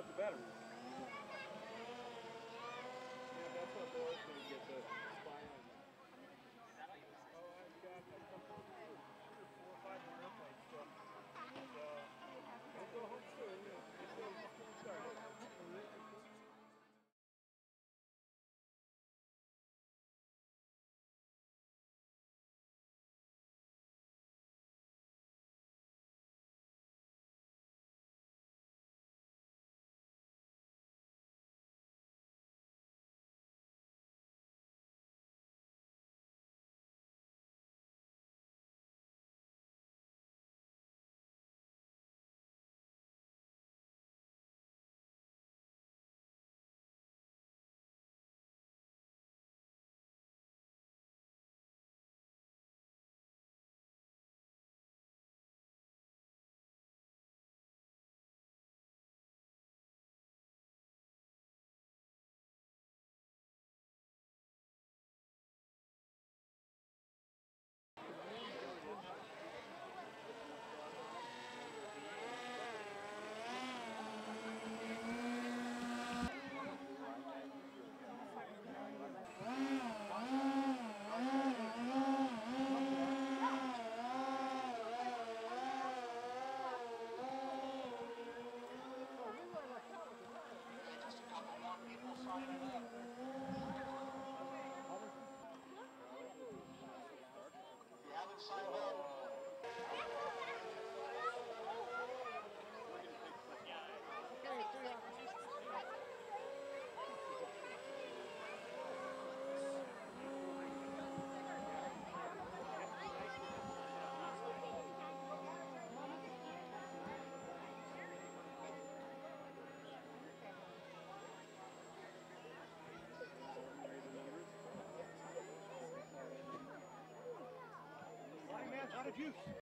about the battery. out of use.